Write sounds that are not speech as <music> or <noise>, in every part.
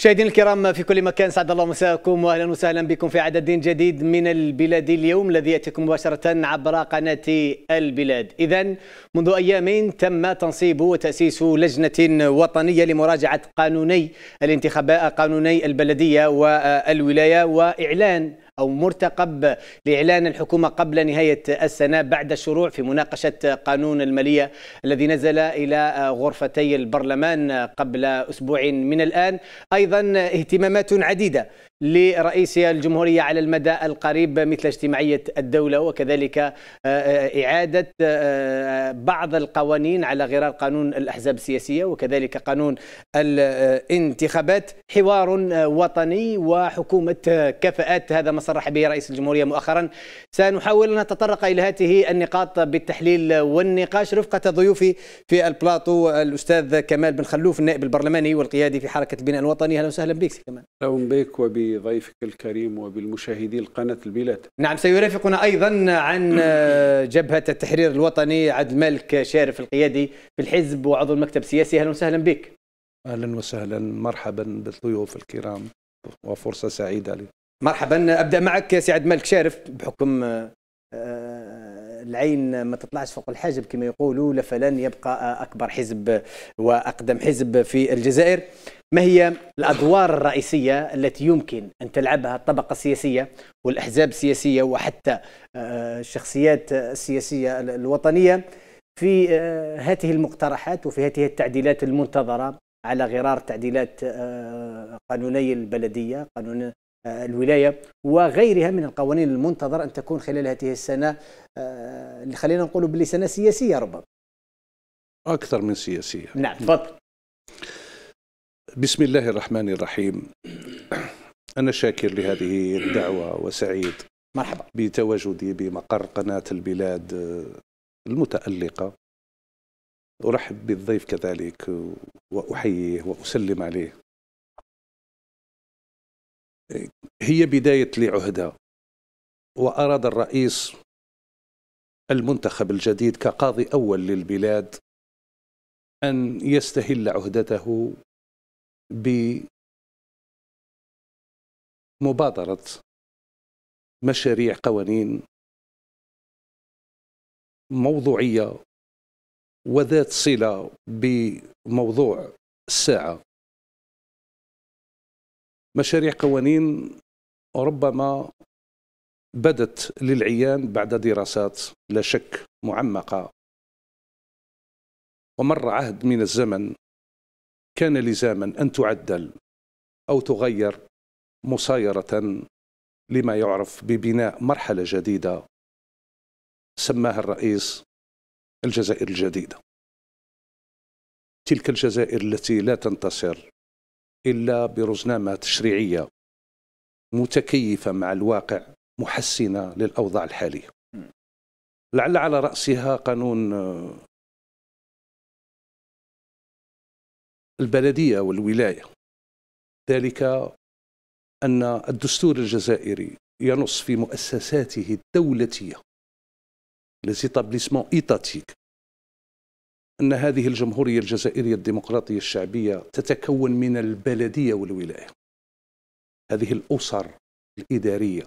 مشاهدينا الكرام في كل مكان سعد الله مساءكم واهلا وسهلا بكم في عدد جديد من البلاد اليوم الذي يأتيكم مباشرة عبر قناة البلاد. اذا منذ أيام تم تنصيب وتأسيس لجنة وطنية لمراجعة قانوني الانتخابات قانوني البلدية والولاية وإعلان أو مرتقب لإعلان الحكومة قبل نهاية السنة بعد الشروع في مناقشة قانون المالية الذي نزل إلى غرفتي البرلمان قبل أسبوع من الآن. أيضا اهتمامات عديدة لرئيس الجمهورية على المدى القريب مثل اجتماعية الدولة وكذلك آه، آه، إعادة آه، بعض القوانين على غرار قانون الأحزاب السياسية وكذلك قانون الانتخابات. حوار وطني وحكومة كفاءات. هذا ما صرح به رئيس الجمهورية مؤخرا. سنحاول أن نتطرق إلى هذه النقاط بالتحليل والنقاش رفقة ضيوفي في البلاطو الأستاذ كمال بن خلوف النائب البرلماني والقيادي في حركة البناء الوطني. أهلا وسهلا بك كمان أهلا بك وب بضيفك الكريم وبالمشاهدين قناة البلاد. نعم سيرافقنا أيضا عن جبهة التحرير الوطني عبد الملك شارف القيادي في الحزب وعضو المكتب السياسي. أهلا وسهلا بك. أهلا وسهلا. مرحبا بالضيوف الكرام وفرصة سعيدة لي. مرحبا. أبدأ معك سي عبد الملك شارف بحكم آه، العين ما تطلعش فوق الحاجب كما يقولوا فلن يبقى أكبر حزب وأقدم حزب في الجزائر. ما هي الأدوار الرئيسية التي يمكن أن تلعبها؟ الطبقة السياسية والأحزاب السياسية وحتى آه، الشخصيات السياسية الوطنية في آه، هذه المقترحات وفي هذه التعديلات المنتظرة على غرار تعديلات آه، قانوني البلدية قانون الولاية وغيرها من القوانين المنتظر أن تكون خلال هذه السنة اللي خلينا نقول باللي سنة سياسية ربما. أكثر من سياسية. نعم تفضل. بسم الله الرحمن الرحيم. أنا شاكر لهذه الدعوة وسعيد مرحبا. بتواجدي بمقر قناة البلاد المتألقة. أرحب بالضيف كذلك وأحييه وأسلم عليه. هي بداية لعهدة وأراد الرئيس المنتخب الجديد كقاضي أول للبلاد أن يستهل عهدته بمبادرة مشاريع قوانين موضوعية وذات صلة بموضوع الساعة مشاريع قوانين ربما بدت للعيان بعد دراسات لا شك معمقة. ومر عهد من الزمن كان لزاما أن تعدل أو تغير مصايرة لما يعرف ببناء مرحلة جديدة سماها الرئيس الجزائر الجديدة. تلك الجزائر التي لا تنتصر إلا برزنامة تشريعية متكيفة مع الواقع محسنة للأوضاع الحالية. لعل على رأسها قانون البلدية والولاية. ذلك أن الدستور الجزائري ينص في مؤسساته الدولتية. لزيتابليسمون إيتاتيك أن هذه الجمهورية الجزائرية الديمقراطية الشعبية تتكون من البلدية والولاية. هذه الأسر الإدارية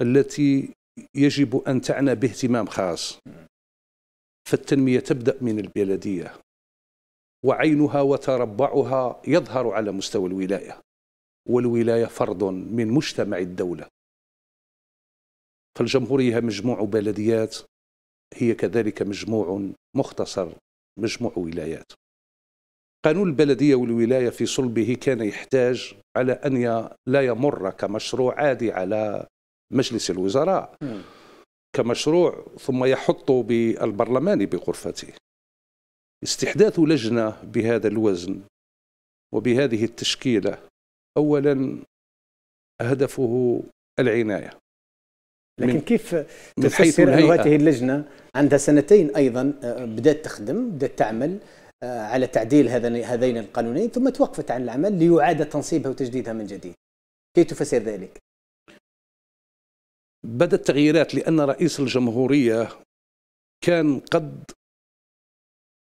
التي يجب أن تعنى باهتمام خاص. فالتنمية تبدأ من البلدية وعينها وتربعها يظهر على مستوى الولاية والولاية فرض من مجتمع الدولة. فالجمهورية مجموع بلديات هي كذلك مجموع مختصر مجموع ولايات. قانون البلدية والولاية في صلبه كان يحتاج على أن لا يمر كمشروع عادي على مجلس الوزراء. كمشروع ثم يحط بالبرلمان بغرفته. استحداث لجنة بهذا الوزن وبهذه التشكيلة أولا هدفه العناية. لكن كيف تفسر أن هذه اللجنة عندها سنتين أيضا آه، بدأت تخدم بدأت تعمل آه، على تعديل هذين القانونين ثم توقفت عن العمل ليعاد تنصيبها وتجديدها من جديد. كيف تفسر ذلك؟ بدأت تغييرات لأن رئيس الجمهورية كان قد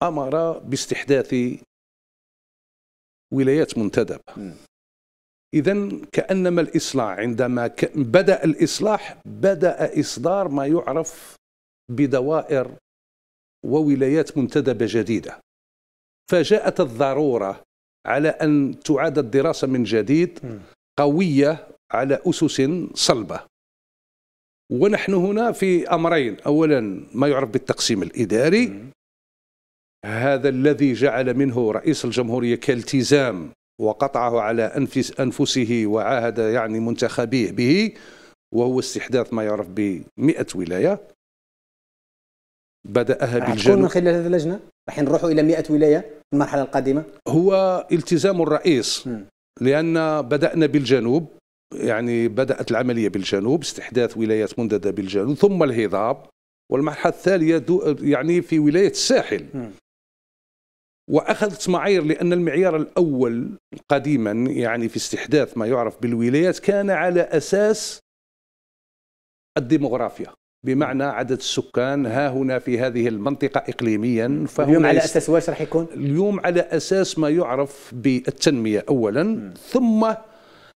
أمر باستحداث ولايات منتدبة. إذا كأنما الإصلاح عندما بدأ الإصلاح بدأ إصدار ما يعرف بدوائر وولايات منتدبة جديدة. فجاءت الضرورة على أن تعاد الدراسة من جديد قوية على أسس صلبة. ونحن هنا في أمرين. أولا ما يعرف بالتقسيم الإداري. هذا الذي جعل منه رئيس الجمهورية كالتزام وقطعه على أنفس أنفسه وعاهد يعني منتخبيه به وهو استحداث ما يعرف ب ولاية. بدأها بالجنوب. من خلال هذه اللجنة؟ راح نروحوا إلى 100 ولاية في المرحلة القادمة؟ هو التزام الرئيس لأن بدأنا بالجنوب يعني بدأت العملية بالجنوب استحداث ولايات منددة بالجنوب ثم الهضاب والمرحلة الثانية يعني في ولاية الساحل. واخذت معايير لأن المعيار الأول قديما يعني في استحداث ما يعرف بالولايات كان على أساس الديموغرافيا بمعنى عدد السكان ها هنا في هذه المنطقة إقليميا اليوم على أساس واش راح يكون؟ اليوم على أساس ما يعرف بالتنمية أولا م. ثم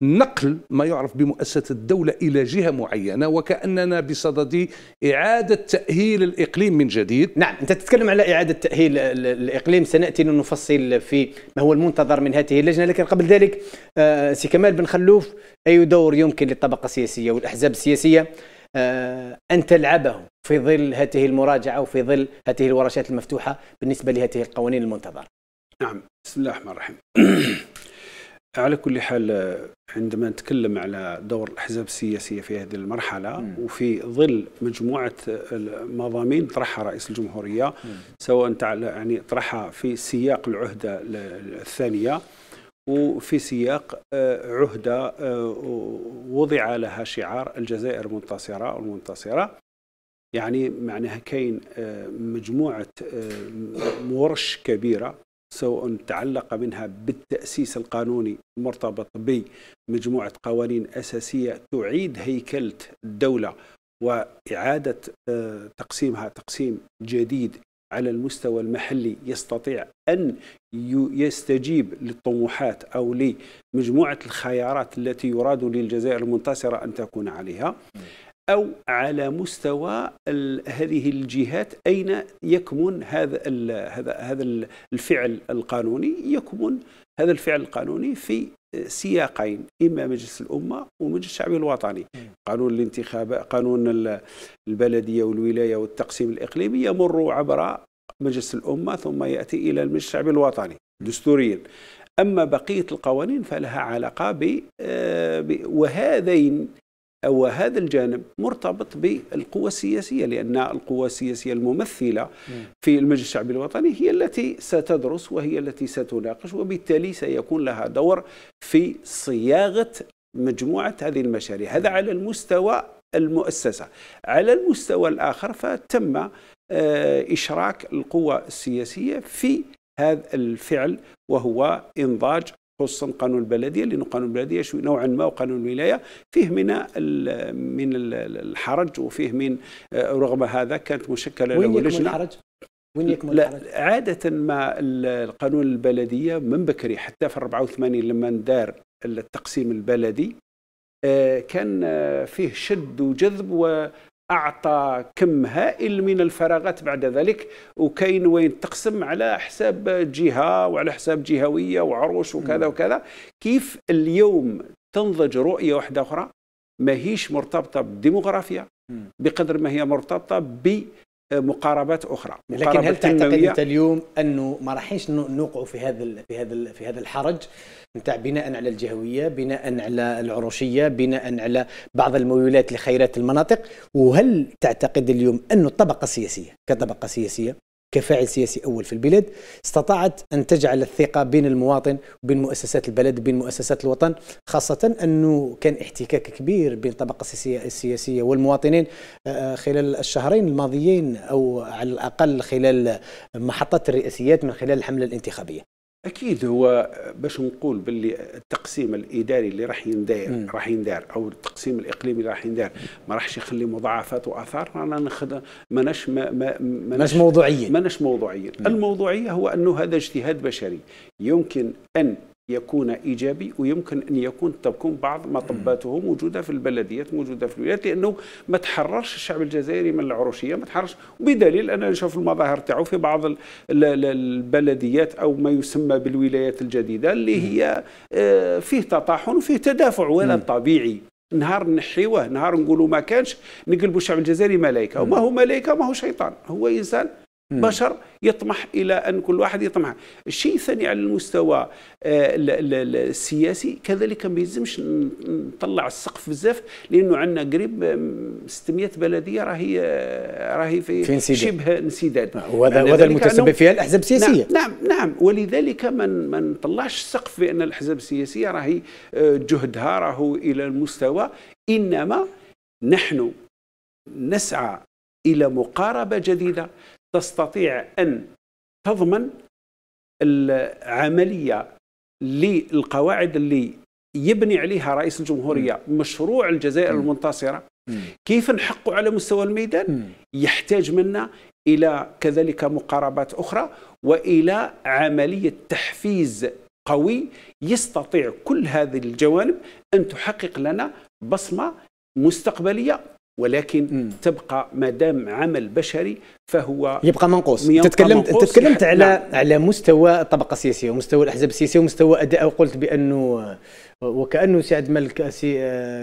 نقل ما يعرف بمؤسسة الدولة إلى جهة معينة وكأننا بصدد إعادة تأهيل الإقليم من جديد. نعم أنت تتكلم على إعادة تأهيل الإقليم. سنأتي لنفصل في ما هو المنتظر من هذه اللجنة. لكن قبل ذلك آه، سي كمال بن خلوف أي دور يمكن للطبقة السياسية والأحزاب السياسية؟ آه، أن تلعبه في ظل هذه المراجعة وفي ظل هذه الورشات المفتوحة بالنسبة لهذه القوانين المنتظرة. نعم بسم الله الرحمن الرحيم. <clears throat> على كل حال عندما نتكلم على دور الأحزاب السياسية في هذه المرحلة م. وفي ظل مجموعة مضامين طرحها رئيس الجمهورية م. سواء يعني طرحها في سياق العهدة الثانية وفي سياق آه، عهدة آه، وضع لها شعار الجزائر منتصره والمنتصرة يعني معناها كاين آه، مجموعة ورش كبيرة سواء تعلق منها بالتأسيس القانوني المرتبط بمجموعة قوانين أساسية تعيد هيكلة الدولة وإعادة آه، تقسيمها تقسيم جديد على المستوى المحلي يستطيع أن يستجيب للطموحات أو لمجموعة الخيارات التي يراد للجزائر المنتصرة أن تكون عليها. أو على مستوى هذه الجهات أين يكمن هذا هذا هذا الفعل القانوني؟ يكمن هذا الفعل القانوني في سياقين إما مجلس الأمة ومجلس الشعبي الوطني. قانون الانتخاب قانون البلدية والولاية والتقسيم الإقليمي يمر عبر مجلس الأمة ثم يأتي إلى المجلس الشعبي الوطني دستوريا. أما بقية القوانين فلها علاقة ب آه، وهذين أو هذا الجانب مرتبط بالقوى السياسية لأن القوى السياسية الممثلة في المجلس الشعبي الوطني هي التي ستدرس وهي التي ستناقش وبالتالي سيكون لها دور في صياغة مجموعة هذه المشاريع. هذا على المستوى المؤسسة. على المستوى الآخر فتم آه، إشراك القوى السياسية في هذا الفعل وهو إنضاج خصوصا قانون البلدية لأنه قانون البلدية نوعا ما وقانون الولاية فيه من من الحرج وفيه من آه، رغم هذا كانت مشكلة وين يكمن الحرج؟ وين يكمن الحرج؟ عادة ما القانون البلدية من بكري حتى في 84 لما دار التقسيم البلدي آه، كان آه، فيه شد وجذب أعطى كم هائل من الفراغات بعد ذلك وكاين وين تقسم على حساب جهة وعلى حساب جهوية وعروش وكذا وكذا. كيف اليوم تنضج رؤية واحدة أخرى؟ ما هيش مرتبطة بالديموغرافيا بقدر ما هي مرتبطة ب مقاربات أخرى. لكن هل تعتقد أنت اليوم أنه ما راحينش نوقعوا في هذا في هذا في هذا الحرج؟ نتاع بناء على الجهوية بناء على العروشية بناء على بعض الميولات لخيرات المناطق. وهل تعتقد اليوم أنه الطبقه السياسيه كطبقة سياسية كفاعل سياسي أول في البلاد استطاعت أن تجعل الثقة بين المواطن وبين مؤسسات البلد وبين مؤسسات الوطن خاصة أنه كان احتكاك كبير بين الطبقة السياسية والمواطنين آه، خلال الشهرين الماضيين أو على الأقل خلال محطات الرئاسيات من خلال الحملة الانتخابية. أكيد هو باش نقول باللي التقسيم الإداري اللي راح يندار راح يندار أو التقسيم الإقليمي اللي راح يندار ما راحش يخلي مضاعفات وآثار رانا ناخذ ماناش ما ما ماناش موضوعيين. ماناش موضوعيين. الموضوعية هو أنه هذا اجتهاد بشري. يمكن أن يكون إيجابي ويمكن أن يكون تكون بعض مطباته موجودة في البلديات موجودة في الولايات لأنه ما تحررش الشعب الجزائري من العروشيه ما تحررش. بدليل أنا نشوف المظاهر تاعو في بعض البلديات أو ما يسمى بالولايات الجديدة اللي هي آه، فيه تطاحن وفيه تدافع ولا طبيعي. نهار نحيوه نهار نقولوا ما كانش نقلبوا الشعب الجزائري ملائكه وما هو ملائكه ما هو شيطان. هو إنسان بشر يطمح إلى أن كل واحد يطمح. الشيء الثاني على المستوى آه، السياسي كذلك ما يلزمش نطلع السقف بزاف لأنه عندنا قريب 600 بلدية راهي راهي في, في انسداد. شبه انسداد وهذا وهذا المتسبب فيها الأحزاب السياسية. نعم نعم, نعم ولذلك ما ما نطلعش السقف بأن الأحزاب السياسية راهي آه، جهدها راهو إلى المستوى. إنما نحن نسعى إلى مقاربة جديدة. تستطيع أن تضمن العملية للقواعد اللي يبني عليها رئيس الجمهورية مشروع الجزائر المنتصرة. كيف نحقق على مستوى الميدان؟ يحتاج منا إلى كذلك مقاربات أخرى وإلى عملية تحفيز قوي يستطيع كل هذه الجوانب أن تحقق لنا بصمة مستقبلية ولكن مم. تبقى ما دام عمل بشري فهو يبقى منقوص انت تكلمت انت تكلمت على نعم. على مستوى الطبقة السياسية ومستوى الأحزاب السياسية ومستوى أداء وقلت بانه وكأنه سعد ملك سي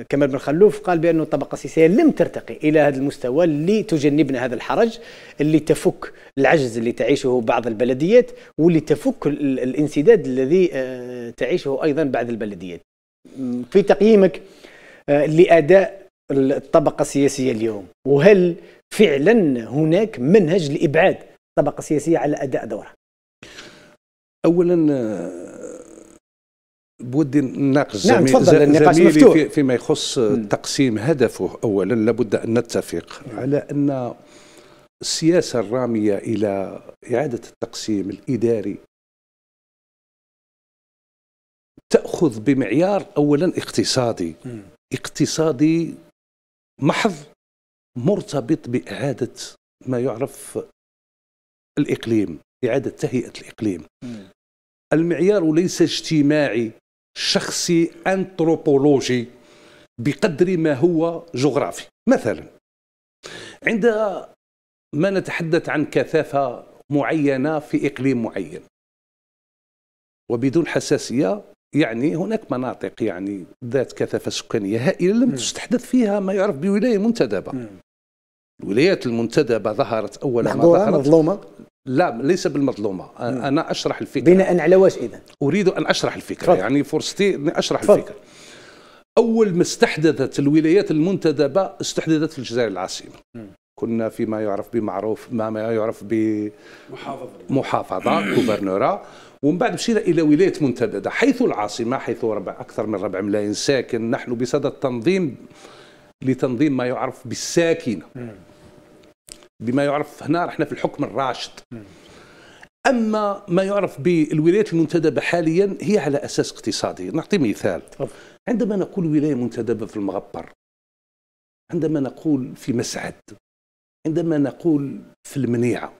كمال بن خلوف قال بانه الطبقة السياسية لم ترتقي إلى هذا المستوى اللي تجنبنا هذا الحرج اللي تفك العجز اللي تعيشه بعض البلديات واللي تفك الانسداد الذي آه، تعيشه أيضا بعض البلديات في تقييمك آه، لأداء الطبقة السياسية اليوم؟ وهل فعلا هناك منهج لإبعاد الطبقة السياسية على أداء دورها؟ أولا آه، بودي نناقش نعم النقاش مفتوح. في فيما يخص تقسيم هدفه اولا لابد أن نتفق على أن السياسة الرامية إلى إعادة التقسيم الإداري تأخذ بمعيار اولا اقتصادي. اقتصادي محض مرتبط بإعادة ما يعرف الإقليم إعادة تهيئة الإقليم. المعيار ليس اجتماعي شخصي أنثروبولوجي بقدر ما هو جغرافي. مثلا عندما نتحدث عن كثافة معينة في إقليم معين وبدون حساسية يعني هناك مناطق يعني ذات كثافة سكانية هائلة لم تستحدث فيها ما يعرف بولاية منتدبة. الولايات المنتدبة ظهرت اولا ما ظهرت. مظلومة؟ لا ليس بالمظلومة. مم. أنا أشرح الفكرة. بناء على واش اذا أريد أن أشرح الفكرة. فضل. يعني فرصتي إني أشرح فضل. الفكرة. أول ما استحدثت الولايات المنتدبة استحدثت في الجزائر العاصمة. مم. كنا فيما يعرف بمعروف ما, ما يعرف بمحافظه محافظة كوفرنورا. ومن بعد مشينا إلى ولاية منتدبه حيث العاصمة حيث ربع أكثر من ربع ملايين ساكن نحن بصدد تنظيم لتنظيم ما يعرف بالساكنة. بما يعرف هنا إحنا في الحكم الراشد. أما ما يعرف بالولايات المنتدبه حاليا هي على أساس اقتصادي. نعطي مثال. عندما نقول ولاية منتدبة في المغبر عندما نقول في مسعد عندما نقول في المنيعة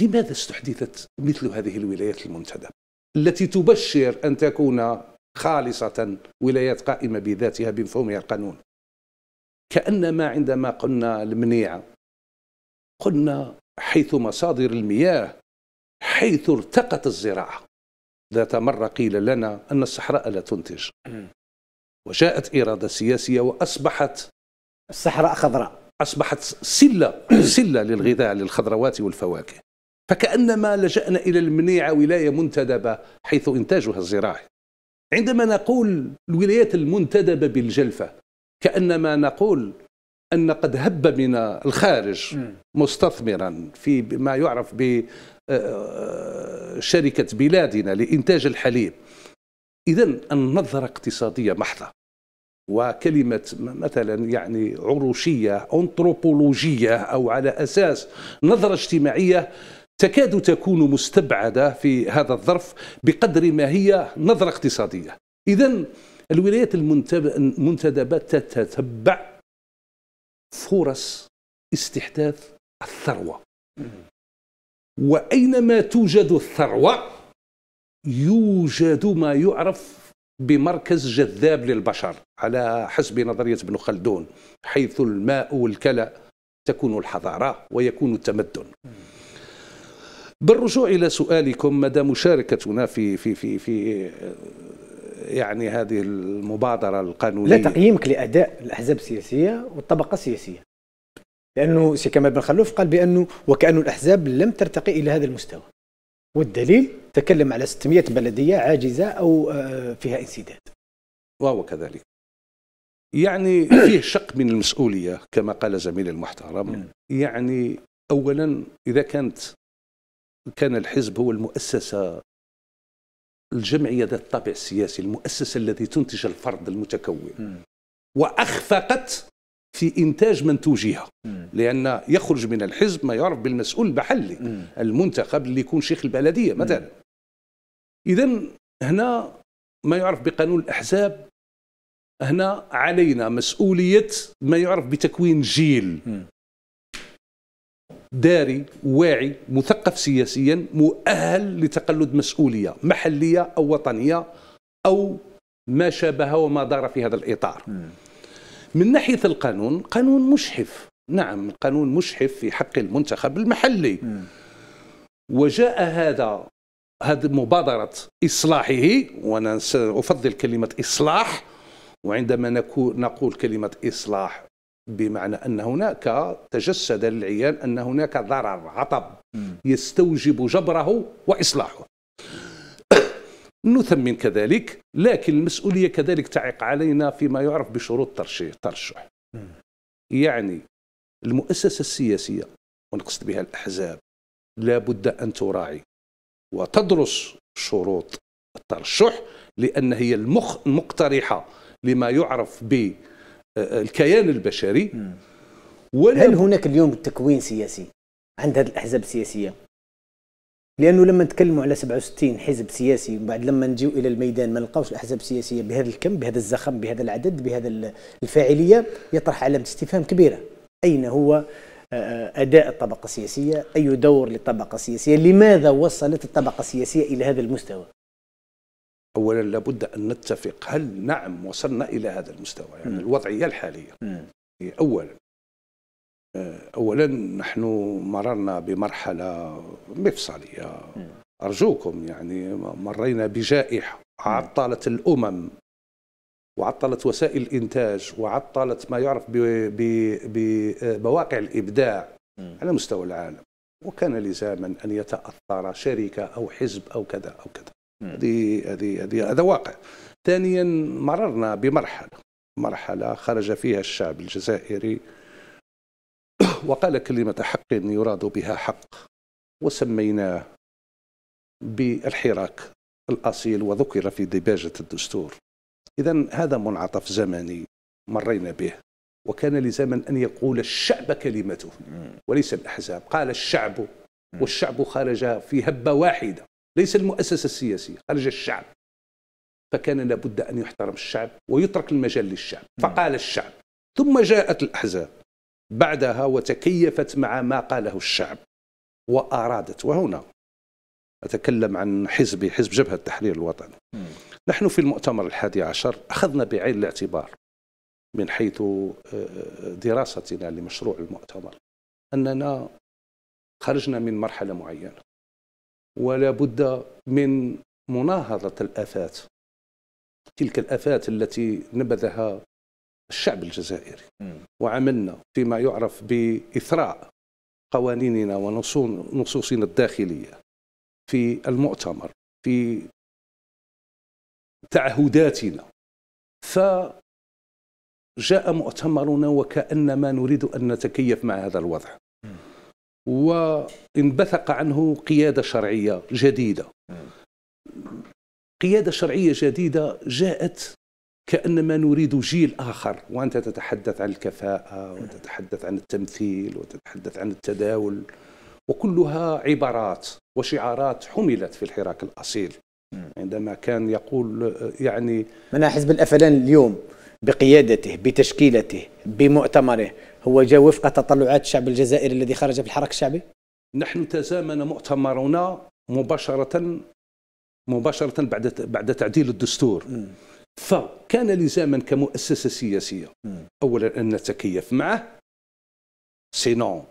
لماذا استحدثت مثل هذه الولايات المنتدبة التي تبشر أن تكون خالصة ولايات قائمة بذاتها بمفهومها القانون. كأنما عندما قلنا المنيعة قلنا حيث مصادر المياه حيث ارتقت الزراعة. ذات مرة قيل لنا أن الصحراء لا تنتج. وجاءت إرادة سياسية وأصبحت الصحراء خضراء. أصبحت سلة سلة للغذاء للخضروات والفواكه. فكأنما لجأنا إلى المنيعة ولاية منتدبة حيث إنتاجها الزراعي. عندما نقول الولايات المنتدبة بالجلفة كأنما نقول أن قد هب من الخارج مستثمرا في ما يعرف بشركة آه، بلادنا لإنتاج الحليب. إذا النظرة اقتصادية محضة وكلمة مثلا يعني عروشية أنثروبولوجية أو على أساس نظرة اجتماعية تكاد تكون مستبعدة في هذا الظرف بقدر ما هي نظرة اقتصادية. إذا الولايات المنتدبة تتتبع فرص استحداث الثروة. وأينما توجد الثروة يوجد ما يعرف بمركز جذاب للبشر على حسب نظرية ابن خلدون حيث الماء والكلى تكون الحضارة ويكون التمدن. بالرجوع إلى سؤالكم مدى مشاركتنا في في في في يعني هذه المبادرة القانونية؟ لا تقييمك لأداء الأحزاب السياسية والطبقة السياسية. لأنه سي كمال بن خلوف قال بأنه وكأن الأحزاب لم ترتقي إلى هذا المستوى. والدليل تكلم على 600 بلدية عاجزة أو آه، فيها انسداد. وهو كذلك. يعني فيه <coughs> شق من المسؤولية كما قال زميلي المحترم. يعني أولا إذا كانت كان الحزب هو المؤسسة الجمعية ذات الطابع السياسي المؤسسة التي تنتج الفرد المتكون. وأخفقت في إنتاج منتوجها لأن يخرج من الحزب ما يعرف بالمسؤول المحلي المنتخب اللي يكون شيخ البلدية مثلا. إذا هنا ما يعرف بقانون الأحزاب هنا علينا مسؤولية ما يعرف بتكوين جيل. داري واعي مثقف سياسيا مؤهل لتقلد مسؤولية محلية أو وطنية أو ما شابه وما دار في هذا الإطار. من ناحية القانون قانون مشحف. نعم القانون مشحف في حق المنتخب المحلي. وجاء هذا هذه مبادرة إصلاحه وأنا سأفضل كلمة إصلاح وعندما نقول كلمة إصلاح بمعنى أن هناك تجسد للعيان أن هناك ضرر عطب يستوجب جبره وإصلاحه. <coughs> نثمن كذلك لكن المسؤولية كذلك تعق علينا فيما يعرف بشروط ترشيح ترشح. يعني المؤسسة السياسية ونقصد بها الأحزاب لا بد أن تراعي وتدرس شروط الترشح لأن هي المخ المقترحة لما يعرف بالكيان البشري. هل هناك اليوم تكوين سياسي عند هذه الأحزاب السياسية؟ لأنه لما نتكلموا على 67 حزب سياسي وبعد لما نجيو إلى الميدان ما نلقاوش الأحزاب السياسية بهذا الكم بهذا الزخم بهذا العدد بهذا الفاعلية يطرح علامة استفهام كبيرة. أين هو آه، أداء الطبقة السياسية؟ أي دور للطبقة السياسية؟ لماذا وصلت الطبقة السياسية إلى هذا المستوى؟ اولا لابد أن نتفق هل نعم وصلنا إلى هذا المستوى. يعني م. الوضعية الحالية. م. اولا. اولا نحن مررنا بمرحلة مفصلية. أرجوكم يعني مرينا بجائحة. عطلت الأمم. وعطلت وسائل الإنتاج. وعطلت ما يعرف بمواقع الإبداع على مستوى العالم. وكان لزاما أن يتأثر شركة أو حزب أو كذا أو كذا. هذه هذه هذه هذا واقع. ثانيا مررنا بمرحلة مرحلة خرج فيها الشعب الجزائري وقال كلمة حق يراد بها حق وسميناه بالحراك الأصيل وذكر في ديباجة الدستور. إذا هذا منعطف زمني مرينا به وكان لزاما أن يقول الشعب كلمته وليس الأحزاب. قال الشعب والشعب خرج في هبة واحدة. ليس المؤسسة السياسية خرج الشعب. فكان لابد أن يحترم الشعب ويترك المجال للشعب. فقال الشعب. ثم جاءت الأحزاب. بعدها وتكيفت مع ما قاله الشعب وأرادت. وهنا أتكلم عن حزبي حزب جبهة التحرير الوطني. نحن في المؤتمر الحادي عشر أخذنا بعين الاعتبار من حيث آه، دراستنا لمشروع المؤتمر أننا خرجنا من مرحلة معينة. ولا بد من مناهضة الآفات تلك الآفات التي نبذها الشعب الجزائري. وعملنا فيما يعرف بإثراء قوانيننا ونصوصنا الداخلية في المؤتمر في تعهداتنا. فجاء مؤتمرنا وكأنما نريد أن نتكيف مع هذا الوضع. وانبثق عنه قيادة شرعية جديدة. قيادة شرعية جديدة جاءت كأنما نريد جيل آخر وأنت تتحدث عن الكفاءة وتتحدث عن التمثيل وتتحدث عن التداول وكلها عبارات وشعارات حملت في الحراك الأصيل. عندما كان يقول يعني من حزب الأفلان اليوم. بقيادته بتشكيلته بمؤتمره. هو جاء وفق تطلعات الشعب الجزائري الذي خرج في الحراك الشعبي؟ نحن تزامن مؤتمرنا مباشرة مباشرة بعد بعد تعديل الدستور. فكان لزاما كمؤسسة سياسية. أولا أن نتكيف معه. سينون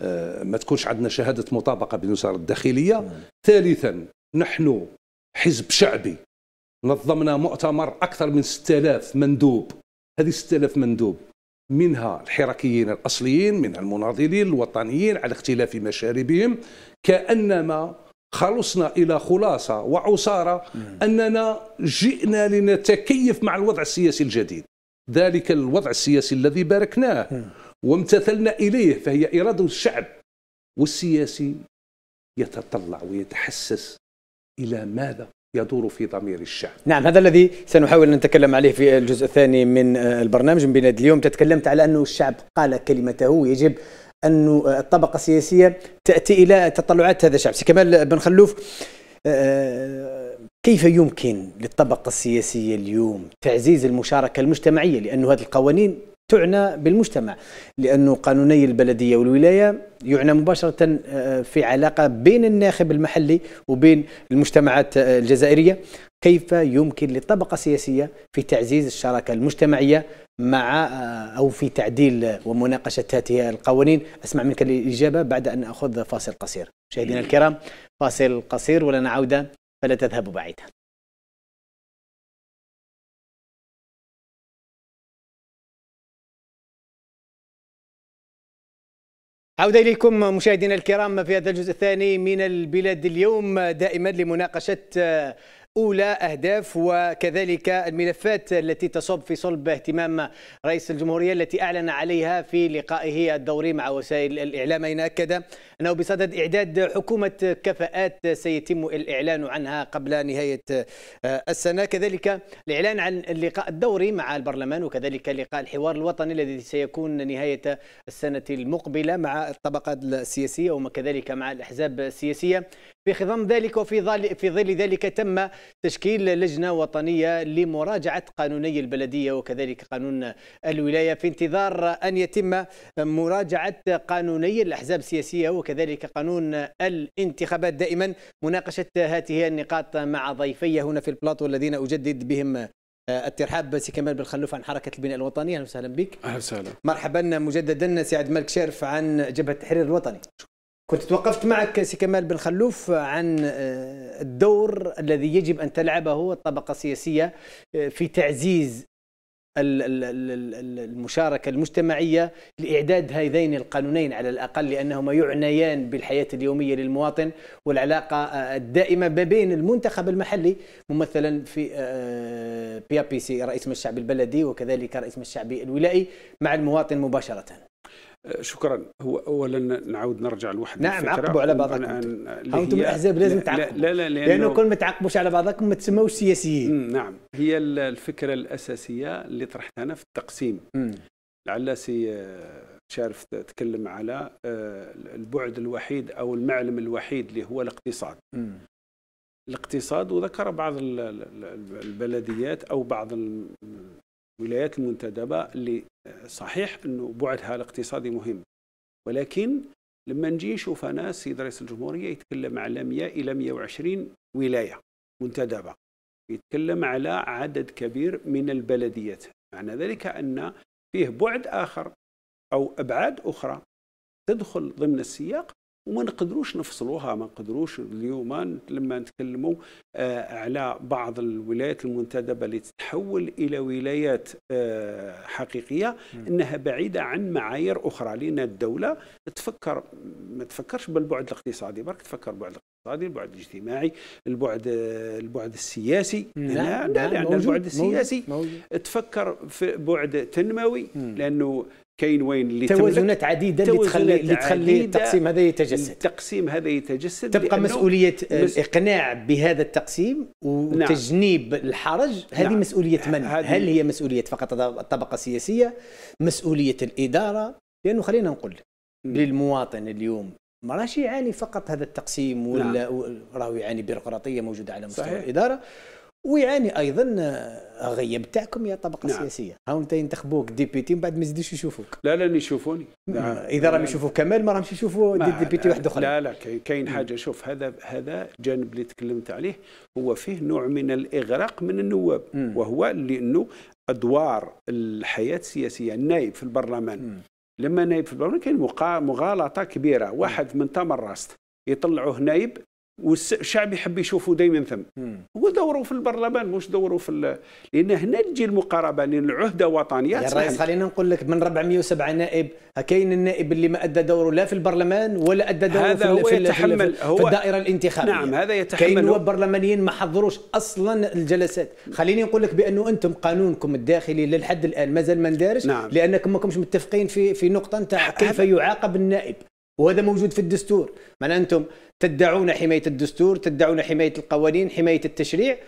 آه، ما تكونش عندنا شهادة مطابقة بالوزاره الداخلية. ثالثا نحن حزب شعبي. نظمنا مؤتمر أكثر من 6000 مندوب. هذه 6000 مندوب منها الحركيين الأصليين منها المناضلين الوطنيين على اختلاف مشاربهم. كأنما خلصنا إلى خلاصة وعصارة أننا جئنا لنتكيف مع الوضع السياسي الجديد. ذلك الوضع السياسي الذي باركناه وامتثلنا إليه فهي إرادة الشعب والسياسي يتطلع ويتحسس إلى ماذا؟ يدور في ضمير الشعب نعم هذا الذي سنحاول أن نتكلم عليه في الجزء الثاني من البرنامج من بلاد اليوم. تتكلمت على أنه الشعب قال كلمته. ويجب أن الطبقة السياسية تأتي إلى تطلعات هذا الشعب. كمال بن خلوف آه، كيف يمكن للطبقة السياسية اليوم تعزيز المشاركة المجتمعية؟ لأن هذه القوانين تعنى بالمجتمع لأنه قانوني البلدية والولاية يعنى مباشرة آه، في علاقة بين الناخب المحلي وبين المجتمعات آه، الجزائرية. كيف يمكن للطبقة السياسية في تعزيز الشراكة المجتمعية مع آه، أو في تعديل ومناقشة هذه القوانين؟ أسمع منك الإجابة بعد أن أخذ فاصل قصير. مشاهدينا الكرام فاصل قصير ولنا عودة فلا تذهبوا بعيدا عودة إليكم مشاهدينا الكرام في هذا الجزء الثاني من البلاد اليوم دائما لمناقشة أولى أهداف وكذلك الملفات التي تصب في صلب اهتمام رئيس الجمهورية التي أعلن عليها في لقائه الدوري مع وسائل الإعلام. أين أكد أنه بصدد إعداد حكومة كفاءات سيتم الإعلان عنها قبل نهاية السنة. كذلك الإعلان عن اللقاء الدوري مع البرلمان وكذلك لقاء الحوار الوطني الذي سيكون نهاية السنة المقبلة مع الطبقات السياسية وكذلك مع الأحزاب السياسية. في خضم ذلك وفي ظل في ظل ذلك تم تشكيل لجنة وطنية لمراجعة قانوني البلدية وكذلك قانون الولاية. في انتظار أن يتم مراجعة قانوني الأحزاب السياسية وكذلك قانون الانتخابات دائما مناقشة هذه النقاط مع ضيفي هنا في البلاطو الذين أجدد بهم الترحاب. سي كمال بن خلوف عن حركة البناء الوطني. أهلا وسهلا بك. أهلا وسهلا. مرحبا مجددا سي عبد الملك شارف عن جبهة التحرير الوطني. كنت توقفت معك سي كمال بن خلوف عن آه، الدور الذي يجب أن تلعبه الطبقه السياسيه آه، في تعزيز المشاركة المجتمعية لإعداد هذين القانونين على الأقل لأنهما يعنيان بالحياة اليومية للمواطن والعلاقة آه، الدائمة ما بين المنتخب المحلي ممثلا في P/APC رئيس المجلس الشعبي البلدي وكذلك رئيس المجلس الشعبي الولائي مع المواطن مباشرة. شكرا. هو اولا نعود نرجع لواحد نعم عقبوا على بعضكم. أنتم الاحزاب لازم تعقبوا. لا لا لأنه, لأنه كل ما تعقبوش على بعضكم ما تسموش سياسيين. نعم. هي الفكرة الأساسية اللي طرحتها أنا في التقسيم. لعل سي شارف تكلم على آه، البعد الوحيد أو المعلم الوحيد اللي هو الاقتصاد. م. الاقتصاد وذكر بعض البلديات أو بعض الولايات المنتدبة اللي صحيح انه بعدها الاقتصادي مهم. ولكن لما نجي نشوف أنا السيد رئيس الجمهورية يتكلم على 100 إلى 120 ولاية منتدبة يتكلم على عدد كبير من البلديات. معنى ذلك أن فيه بعد آخر أو أبعاد أخرى تدخل ضمن السياق وما نقدروش نفصلوها ما نقدروش اليوم لما نتكلموا آه، على بعض الولايات المنتدبة اللي تتحول إلى ولايات آه، حقيقية إنها بعيدة عن معايير أخرى لأن الدولة تفكر ما تفكرش بالبعد الاقتصادي برك تفكر بالبعد الاقتصادي البعد الاجتماعي البعد البعد السياسي. نعم, نعم لأن البعد السياسي موجود. تفكر في بعد تنموي لأنه كاين وين اللي توازنات عديدة اللي تخلي اللي تخلي التقسيم هذا يتجسد التقسيم هذا يتجسد تبقى مسؤولية الاقناع بهذا التقسيم وتجنيب نعم. الحرج هذه نعم. مسؤولية من؟ هل هي مسؤولية فقط الطبقة السياسية؟ مسؤولية الإدارة؟ لأنه خلينا نقول للمواطن اليوم ما راهش يعاني فقط هذا التقسيم ولا نعم. راهو يعاني بيروقراطية موجودة على مستوى صحيح. الإدارة ويعاني أيضا غياب تاعكم يا طبقة نعم. سياسية. ها انت ينتخبوك ديبيتي من بعد ما يزيدوش يشوفوك. لا لا يشوفوني. نعم. إذا راهم يشوفوا كمال ما راهمش يشوفوا ديبيتي واحد اخر لا لا كاين حاجة. شوف هذا هذا جانب اللي تكلمت عليه هو فيه نوع من الإغراق من النواب م. وهو لأنه أدوار الحياة السياسية. النائب في البرلمان. م. لما نائب في البرلمان كاين مغالطة كبيرة. واحد من تمر راست يطلعوه نائب والشعب يحب يشوفه دائما ثم. هو دوره في البرلمان مش دوره في لأن هنا تجي المقاربة لأن العهدة وطنية يا رئيس خلينا نقول لك من 407 نائب كاين النائب اللي ما أدى دوره لا في البرلمان ولا أدى دوره هذا في, هو في, يتحمل في, هو في الدائرة الانتخابية. نعم هذا يتحمل. كاين نواب برلمانيين ما حضروش أصلا الجلسات. خليني نقول لك بأنه أنتم قانونكم الداخلي للحد الآن مازال ما ندارش نعم. لأنكم ما متفقين في في نقطة نتاع كيف يعاقب النائب. وهذا موجود في الدستور. معنى أنتم تدعون حماية الدستور تدعون حماية القوانين حماية التشريع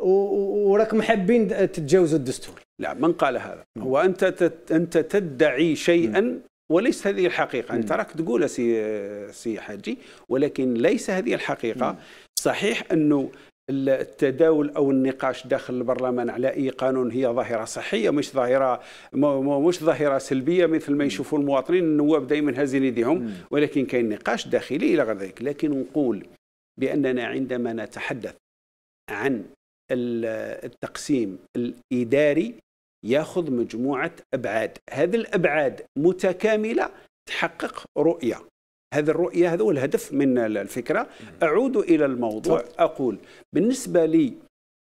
وراكم حابين تتجاوزوا الدستور. لا من قال هذا؟ هو أنت أنت تدعي شيئا وليس هذه الحقيقة. أنت راك تقول سي سي حاج ولكن ليس هذه الحقيقة. صحيح أنه التداول أو النقاش داخل البرلمان على أي قانون هي ظاهرة صحية مش ظاهرة مش ظاهرة سلبية مثل ما يشوفوا المواطنين النواب دائما هازين يديهم ولكن كاين نقاش داخلي إلى غير ذلك. لكن نقول بأننا عندما نتحدث عن التقسيم الإداري يأخذ مجموعة أبعاد. هذه الأبعاد متكاملة تحقق رؤية. هذه الرؤية هذا هو الهدف من الفكرة. أعود إلى الموضوع. أقول بالنسبة لي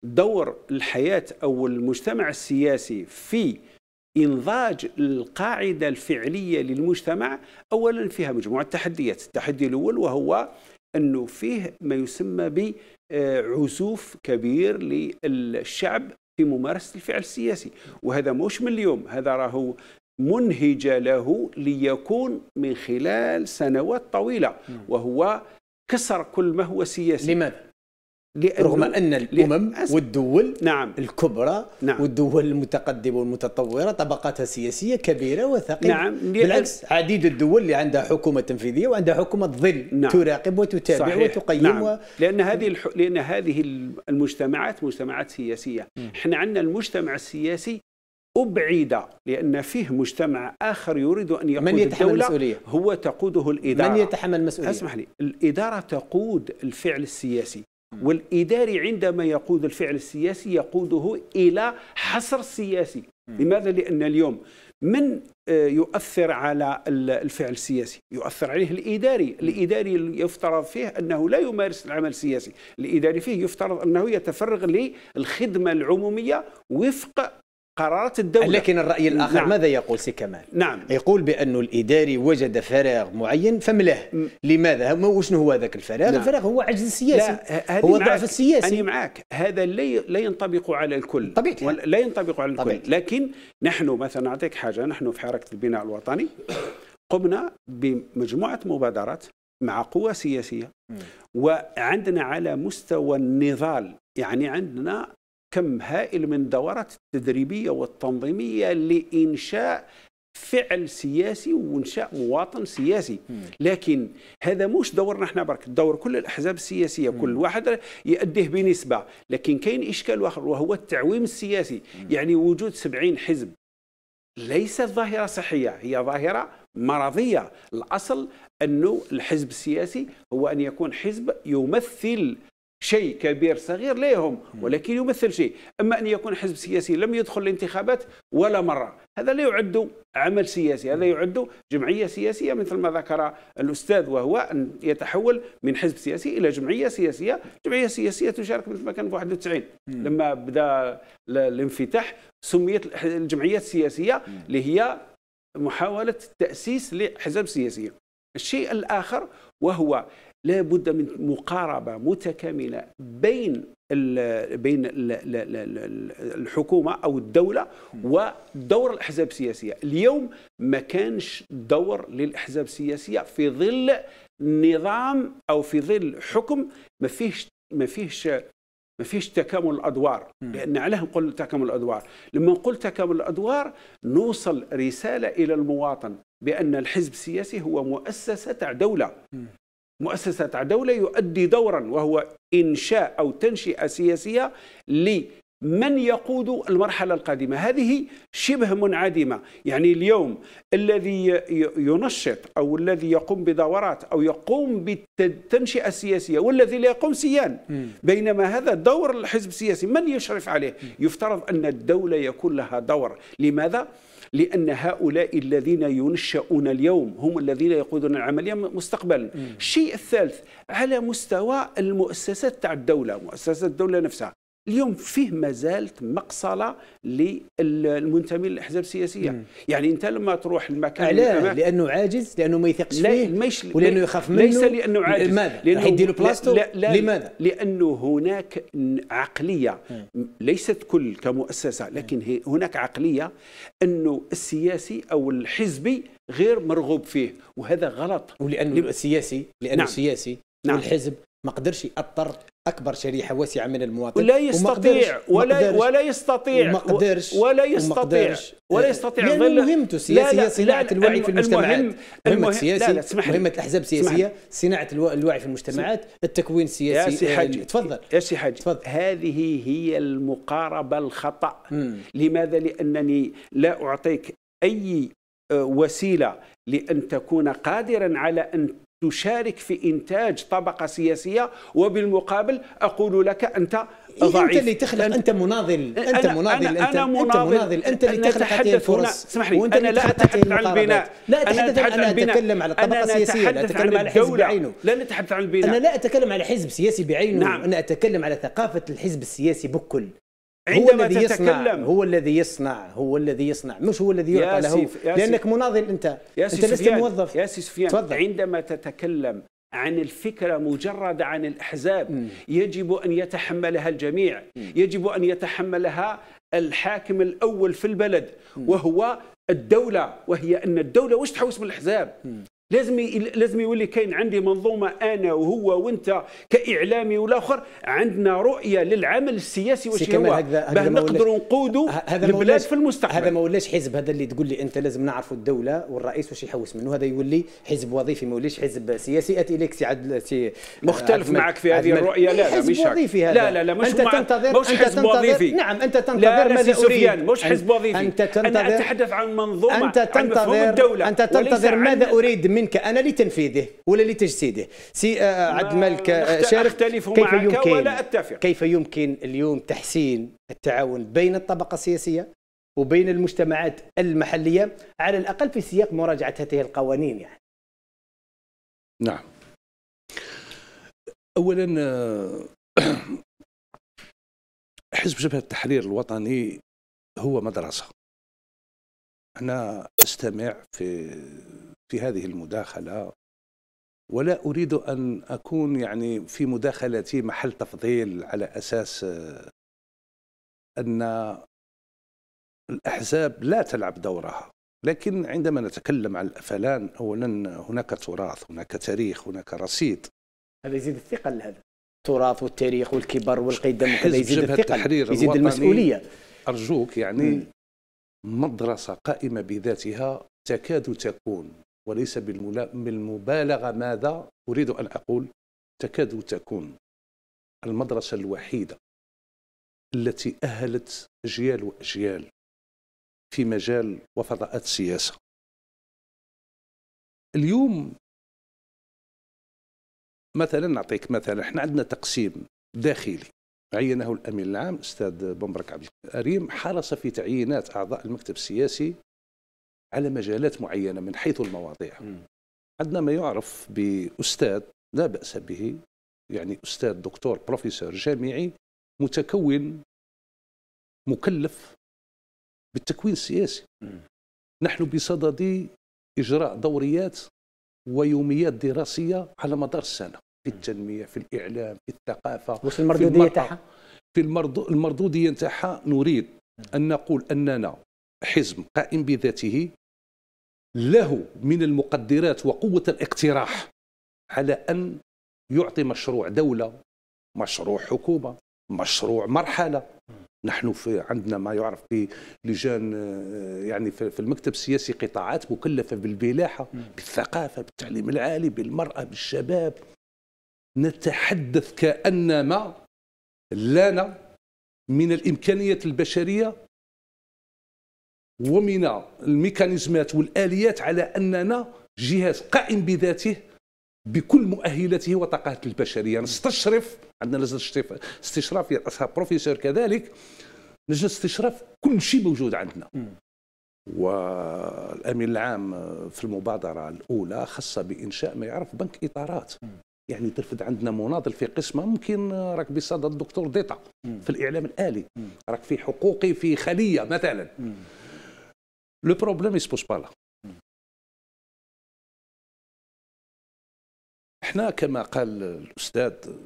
دور الحياة أو المجتمع السياسي في إنضاج القاعدة الفعلية للمجتمع أولا فيها مجموعة تحديات التحدي الأول وهو أنه فيه ما يسمى بعزوف كبير للشعب في ممارسة الفعل السياسي. وهذا مش من اليوم. هذا راهو منهجة له ليكون من خلال سنوات طويلة وهو كسر كل ما هو سياسي. لماذا؟ رغم أن الأمم والدول نعم. الكبرى نعم. والدول المتقدمة والمتطورة طبقاتها السياسية كبيرة وثقيلة. نعم بالعكس عديد الدول اللي عندها حكومة تنفيذية وعندها حكومة ظل نعم. تراقب وتتابع صحيح. وتقيم نعم. و... لأن هذه الح... لأن هذه المجتمعات مجتمعات سياسية. إحنا عندنا المجتمع السياسي أبعد لأن فيه مجتمع آخر يريد أن يقود من يتحمل الدولة المسؤولية؟ هو تقوده الإدارة. من يتحمل المسؤولية؟ اسمح لي الإدارة تقود الفعل السياسي والإداري عندما يقود الفعل السياسي يقوده إلى حصر سياسي. لماذا؟ لأن اليوم من يؤثر على الفعل السياسي؟ يؤثر عليه الإداري. الإداري يفترض فيه أنه لا يمارس العمل السياسي. الإداري فيه يفترض أنه يتفرغ للخدمة العمومية وفق قرارات الدولة لكن الرأي الآخر نعم. ماذا يقول سي كمال؟ نعم يقول بأن الإداري وجد فراغ معين فملاه م. لماذا؟ وشنو هو ذاك الفراغ؟ نعم. الفراغ هو عجز سياسي لا هو ضعف السياسي أنا معك هذا لا ينطبق على الكل طبيعي لا ينطبق على الكل طبيعي. لكن نحن مثلا نعطيك حاجة نحن في حركة البناء الوطني قمنا بمجموعة مبادرات مع قوى سياسية م. وعندنا على مستوى النضال يعني عندنا كم هائل من الدورات التدريبية والتنظيمية لإنشاء فعل سياسي وإنشاء مواطن سياسي. لكن هذا مش دورنا إحنا برك. دور كل الأحزاب السياسية كل واحد يؤديه بنسبة. لكن كاين إشكال آخر وهو التعويم السياسي. يعني وجود 70 حزب. ليست ظاهرة صحية هي ظاهرة مرضية. الأصل أنه الحزب السياسي هو أن يكون حزب يمثل شيء كبير صغير ليهم ولكن يمثل شيء. أما أن يكون حزب سياسي لم يدخل الانتخابات ولا مرة. هذا لا يعد عمل سياسي هذا يعد جمعية سياسية مثل ما ذكر الأستاذ وهو أن يتحول من حزب سياسي إلى جمعية سياسية. جمعية سياسية تشارك مثل ما كان في 91 لما بدأ الانفتاح سميت الجمعيات السياسية اللي هي محاولة تأسيس لحزب سياسيه الشيء الآخر وهو لا بد من مقاربة متكاملة بين ال بين ال الحكومة أو الدولة ودور الأحزاب السياسية، اليوم ما كانش دور للأحزاب السياسية في ظل نظام أو في ظل حكم ما فيهش ما فيهش ما فيش تكامل الأدوار. لأن علاه نقول تكامل الأدوار. لما نقول تكامل الأدوار نوصل رسالة إلى المواطن بأن الحزب السياسي هو مؤسسة تاع دوله مؤسسة دولة يؤدي دورا وهو إنشاء أو تنشئة سياسية من يقود المرحلة القادمة. هذه شبه منعدمة. يعني اليوم الذي ينشط أو الذي يقوم بدورات أو يقوم بالتنشئة السياسية والذي لا يقوم سيان. بينما هذا دور الحزب السياسي من يشرف عليه؟ يفترض أن الدولة يكون لها دور. لماذا؟ لأن هؤلاء الذين ينشؤون اليوم هم الذين يقودون العملية مستقبلا. الشيء الثالث على مستوى المؤسسات تاع الدولة مؤسسات الدولة نفسها. اليوم فيه ما زالت مقصلة للمنتمين للأحزاب السياسية. مم. يعني أنت لما تروح المكان لا لأنه عاجز لأنه ما يثقش فيه مش ولأنه يخاف منه. ليس لأنه عاجز. لماذا؟ لأنه يديله بلاصتو لا لا لماذا؟ لأنه هناك عقلية. مم. ليست كل كمؤسسة لكن هناك عقلية أنه السياسي أو الحزبي غير مرغوب فيه وهذا غلط. ولأنه السياسي لأنه نعم. السياسي نعم. والحزب ما قدرش ياثر أكبر شريحة واسعة من المواطنين ولا يستطيع ولا ولا يستطيع وما قدرش ولا يستطيع ولا يستطيع لأن مهمته السياسيه صناعة الوعي في المجتمعات. مهمة السياسي لا لا مهمة الأحزاب السياسية صناعة الوعي في المجتمعات. التكوين السياسي يا سي حاج تفضل. يا سي حاج تفضل. هذه هي المقاربة الخطأ. لماذا؟ لأنني لا أعطيك أي آه، وسيلة لأن تكون قادرا على أن تشارك في إنتاج طبقة سياسية وبالمقابل أقول لك أنت ضعيف أنت اللي تخلق أنت مناضل أنت مناضل أنت, أنا مناضل. انت مناضل. أنت اللي تخلق هذه الفرص. اسمح لي. أنا لا أتحدث عن البناء. لا أتحدث عن أنا اتكلم على طبقة سياسية. لا اتكلم على حزب بعينه. لا نتحدث عن البناء. أنا لا أتكلم على حزب سياسي بعينه. نعم. أنا أتكلم على ثقافة الحزب السياسي بكل. هو الذي يصنع هو الذي يصنع هو الذي يصنع. مش هو الذي يعطى له. لأنك مناضل. انت يا أنت لست موظف. يا سي سفيان تفضل. عندما تتكلم عن الفكرة مجردة عن الأحزاب م. يجب أن يتحملها الجميع. م. يجب أن يتحملها الحاكم الأول في البلد م. وهو الدولة. وهي أن الدولة واش تحوس من الأحزاب؟ لازم لازم يولي كاين عندي منظومة أنا وهو وأنت كإعلامي والآخر عندنا رؤية للعمل السياسي واش هو؟ باه نقدروا نقودوا البلاد في المستقبل. هذا ما ولاش حزب هذا اللي تقول لي أنت لازم نعرفوا الدولة والرئيس واش يحوس منه هذا يولي حزب وظيفي ما يوليش حزب سياسي. أتي إليك سي عدل سي مختلف معك في هذه الرؤية. لا لا مش وظيفي هذا. لا لا لا مش أنت تنتظر مش حزب وظيفي. نعم أنت تنتظر ماذا أريد؟ مش حزب وظيفي. أنت تنتظر أنا أتحدث عن منظومة أنت تنتظر أنت تنتظر ماذا أريد؟ منك أنا لتنفيذ تنفيذه ولا لتجسيده. سي آه، عبد الملك آه، شارف كيف يمكن ولا أتفق. كيف يمكن اليوم تحسين التعاون بين الطبقة السياسية وبين المجتمعات المحلية على الأقل في سياق مراجعة هذه القوانين يعني؟ نعم. أولا آه، <clears throat> حزب جبهة التحرير الوطني هو مدرسة. أنا أستمع في في هذه المداخلة ولا أريد أن أكون يعني في مداخلتي محل تفضيل على أساس آه، أن الأحزاب لا تلعب دورها. لكن عندما نتكلم عن الأفلان أولا هناك تراث هناك تاريخ هناك رصيد. هذا يزيد الثقل هذا التراث والتاريخ والكبر والقدم وكذا يزيد الثقل يزيد المسؤولية. أرجوك يعني م. مدرسة قائمة بذاتها تكاد تكون. وليس بالمبالغة ماذا أريد أن أقول؟ تكاد تكون المدرسة الوحيدة التي أهلت أجيال وأجيال في مجال وفضاءات السياسة اليوم مثلا نعطيك مثلا إحنا عندنا تقسيم داخلي. عينه الأمين العام أستاذ بمبرك عبد الكريم حرص في تعيينات أعضاء المكتب السياسي على مجالات معينة من حيث المواضيع. عندنا ما يعرف بأستاذ لا بأس به يعني أستاذ دكتور بروفيسور جامعي متكون مكلف بالتكوين السياسي. نحن بصدد إجراء دوريات ويوميات دراسية على مدار السنة في التنمية في الإعلام في الثقافة واش المردودية تاعها؟ في المردودية تاعها نريد أن نقول أننا حزب قائم بذاته له من المقدرات وقوة الاقتراح على أن يعطي مشروع دولة مشروع حكومة مشروع مرحلة. نحن في عندنا ما يعرف بلجان يعني في المكتب السياسي قطاعات مكلفة بالبلاحة بالثقافة بالتعليم العالي بالمرأة بالشباب. نتحدث كانما لنا من الامكانيات البشرية ومن الميكانيزمات والآليات على أننا جهاز قائم بذاته بكل مؤهلاته وطاقاته البشرية. نستشرف عندنا لجنه استشراف راسها بروفيسور كذلك لجنه استشراف كل شيء موجود عندنا. والامين العام في المبادرة الأولى خص بإنشاء ما يعرف بنك إطارات. يعني ترفد عندنا مناضل في قسمة ممكن راك بصدد الدكتور ديتا في الإعلام الآلي. راك في حقوقي في خلية مثلا. لو بروبليم يسبوس با إحنا كما قال الأستاذ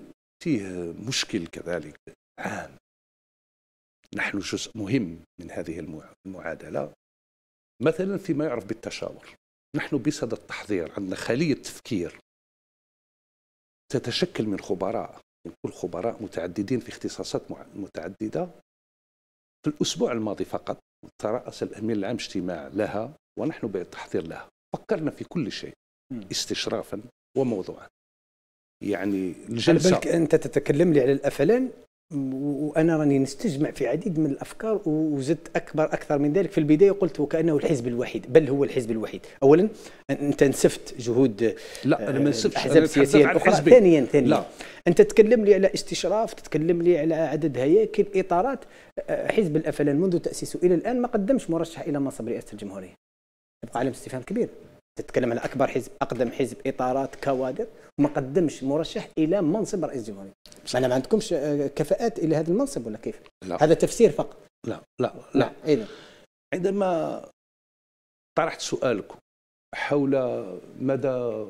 فيه مشكل كذلك عام. نحن جزء مهم من هذه المعادلة. مثلا فيما يعرف بالتشاور. نحن بصدد التحضير عندنا خلية تفكير تتشكل من خبراء. نقول خبراء متعددين في اختصاصات متعددة. في الأسبوع الماضي فقط ترأس الامين العام اجتماع لها ونحن بالتحضير لها. فكرنا في كل شيء استشرافا وموضوعا. يعني الجلسة بل أنت تتكلم لي على الافلان وأنا راني نستجمع في عديد من الأفكار وزدت أكبر أكثر من ذلك. في البداية قلت وكأنه الحزب الوحيد. بل هو الحزب الوحيد. اولا أنت نسفت جهود لا أنا ما نسفتش الاحزاب السياسيه الأخرى. ثانيا ثانيا. لا. أنت تتكلم لي على استشراف تتكلم لي على عدد هياكل إطارات. حزب الأفلان منذ تأسيسه إلى الآن ما قدمش مرشح إلى منصب رئاسة الجمهورية. يبقى علامه استفهام كبير. تتكلم على أكبر حزب أقدم حزب إطارات كوادر وما قدمش مرشح إلى منصب رئيس الجمهوريه معناها ما عندكمش آه، كفاءات إلى هذا المنصب ولا كيف؟ لا. هذا تفسير فقط. لا لا لا. إذا عندما طرحت سؤالكم حول مدى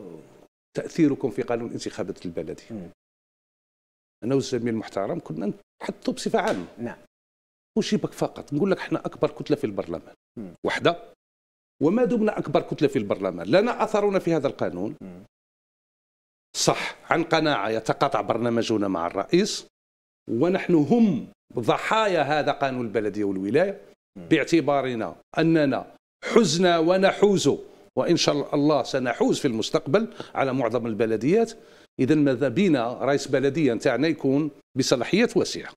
تأثيركم في قانون الانتخابات البلدي أنا والزميل المحترم كنا نحطوا بصفة عامة. نعم. أجيبك فقط نقول لك إحنا أكبر كتلة في البرلمان. وحدة وما دمنا أكبر كتلة في البرلمان. لنا أثرنا في هذا القانون. صح عن قناعة يتقاطع برنامجنا مع الرئيس. ونحن هم ضحايا هذا قانون البلدية والولاية. باعتبارنا أننا حزنا ونحوز. وإن شاء الله سنحوز في المستقبل على معظم البلديات. إذا ماذا بينا رئيس بلدية نتاعنا يكون بصلاحيات واسعة.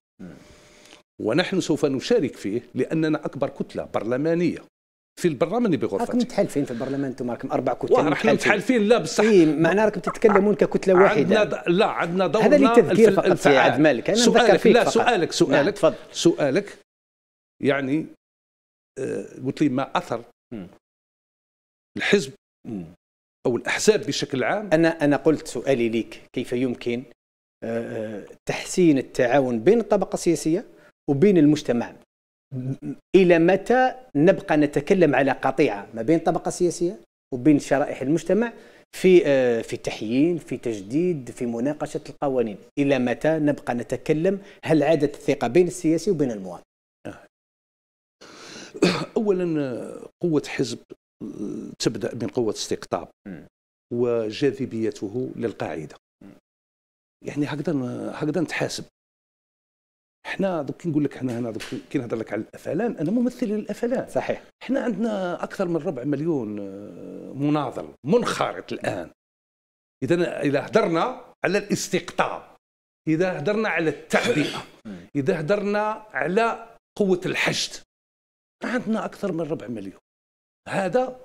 ونحن سوف نشارك فيه لأننا أكبر كتلة برلمانية. في البرلمان بغرفة راكم متحالفين في البرلمان أنتم راكم أربع كتل راكم متحالفين لا بصح إيه معناها راكم تتكلمون ككتلة واحدة عندنا لا عندنا دورنا هذا اللي تذكير فقط الفعال. عبد مالك أنا سؤالك فيك لا فقط. سؤالك سؤالك نعم. سؤالك يعني آه قلت لي ما أثر م. الحزب م. أو الأحزاب بشكل عام أنا أنا قلت سؤالي ليك كيف يمكن آه، آه، تحسين التعاون بين الطبقه السياسيه وبين المجتمع إلى متى نبقى نتكلم على قطيعة ما بين الطبقه السياسيه وبين شرائح المجتمع في آه، في تحيين في تجديد في مناقشة القوانين؟ إلى متى نبقى نتكلم هل عادت الثقة بين السياسي وبين المواطن؟ <coughs> اولا قوة حزب تبدأ من قوة استقطاب وجاذبيته للقاعدة. يعني هكذا هكذا نتحاسب. إحنا دوك نقول لك إحنا هنا دوك كي نهضر لك على الافلان أنا ممثل للافلان صحيح. إحنا عندنا أكثر من ربع مليون آه، مناضل منخرط الآن. اذا إذا هدرنا على الاستقطاب إذا هدرنا على التعبئة <coughs> إذا هدرنا على قوة الحشد عندنا أكثر من ربع مليون. هذا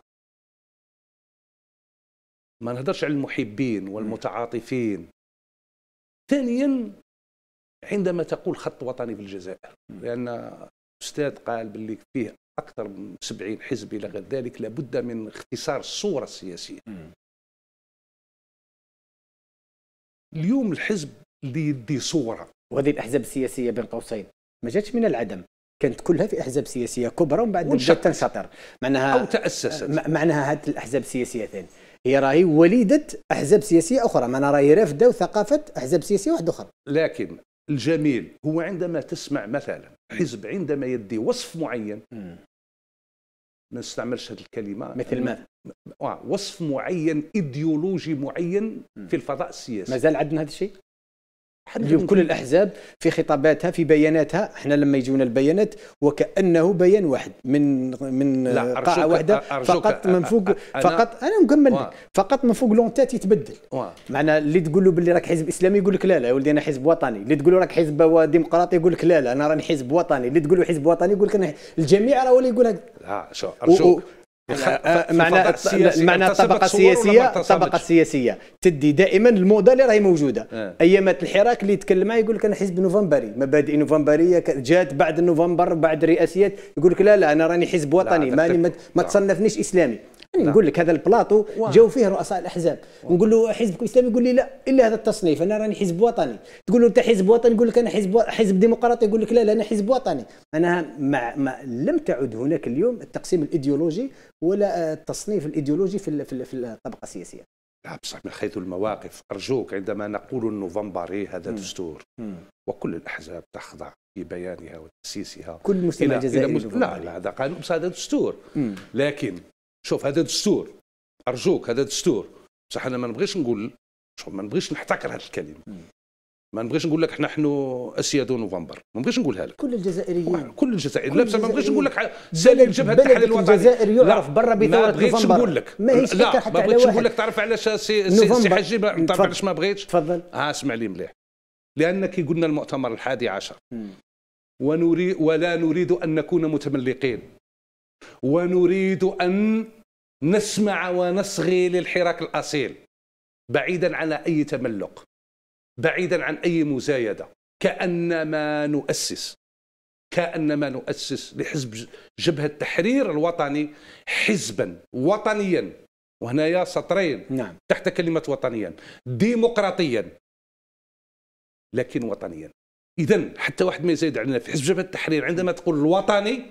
ما نهدرش على المحبين والمتعاطفين. ثانيا عندما تقول خط وطني في الجزائر لأن أستاذ قال باللي فيه أكثر من 70 حزب إلى غير ذلك لابد من اختصار الصورة السياسية. اليوم الحزب اللي يدي صورة. وهذه الأحزاب السياسية بين قوسين. ما جاتش من العدم. كانت كلها في أحزاب سياسية كبرى ومن بعد بدأت تنشطر. معناها أو تأسست. معناها هذه الأحزاب السياسية ثاني. هي راهي وليدة أحزاب سياسية أخرى. معناها راهي رافدة ثقافه أحزاب سياسية واحدة أخرى. لكن الجميل هو عندما تسمع مثلا حزب عندما يدي وصف معين ما نستعملش هذه الكلمة مثل ماذا؟ وصف معين إيديولوجي معين في الفضاء السياسي مازال عندنا هذا الشيء؟ اليوم كل الأحزاب في خطاباتها في بياناتها. إحنا لما يجونا البيانات وكأنه بيان واحد. من من قاعه واحدة فقط من فوق فقط أنا مكمل لك فقط من فوق l'entête يتبدل. معنى اللي تقول له باللي راك حزب إسلامي يقول لك لا لا يا ولدي أنا حزب وطني. اللي تقول له راك حزب ديمقراطي يقول لك لا لا أنا راني حزب وطني. اللي تقول له حزب وطني يقول لك أنا الجميع راه اللي يقول لك لا شو أرجوك. معنى معنى الطبقة السياسية؟ الطبقة السياسية. تدي دائما الموضة اللي راهي موجودة. آه. ايامات الحراك اللي يتكلم معاه يقول لك أنا حزب نوفمبري. مبادئ نوفمبريه جات بعد نوفمبر بعد الرئاسيات يقول لك لا لا أنا راني حزب وطني. ماني ما تصنفنيش إسلامي. نقول لك هذا البلاطو جاو فيه رؤساء الأحزاب. نقول له حزبك الإسلامي يقول لي لا إلا هذا التصنيف أنا راني حزب وطني. تقول له أنت حزب وطني؟ يقول لك أنا حزب حزب ديمقراطي. يقول لك لا لا أنا حزب وطني. أنا مع ما لم تعد هناك اليوم التقسيم الإيديولوجي ولا التصنيف الإيديولوجي في في الطبقة السياسية. لا بصح من حيث المواقف. أرجوك عندما نقول النوفمبري هذا دستور. وكل الأحزاب تخضع في بيانها وتأسيسها كل مجتمع جزائري لا لا هذا قانون هذا دستور. لكن شوف هذا دستور. أرجوك هذا دستور. بصح أنا ما نبغيش نقول شوف ما نبغيش نحتكر هذه الكلمة. ما نبغيش نقول لك نحن اسياد نوفمبر. ما نبغيش نقولها لك. كل الجزائريين. كل الجزائريين. لا بس ما نبغيش نقول لك c'est الجبهة التحرير الوطني الجزائر يعرف برا بثورة ما بغيتش نقول لك. ما هيش لا ما بغيتش نقول لك تعرف علاش سي, سي حاج تعرف علاش ما بغيتش؟ تفضل. آه اسمع لي مليح. لأن كي قلنا المؤتمر الحادي عشر. ونريد ولا نريد أن نكون متملقين. ونريد أن نسمع ونصغي للحراك الأصيل بعيدا عن أي تملق بعيدا عن أي مزايدة كأنما نؤسس كأنما نؤسس لحزب جبهة التحرير الوطني حزبا وطنيا. وهنايا سطرين نعم. تحت كلمة وطنيا ديمقراطيا. لكن وطنيا. اذا حتى واحد ما يزايد علينا في حزب جبهة التحرير عندما تقول الوطني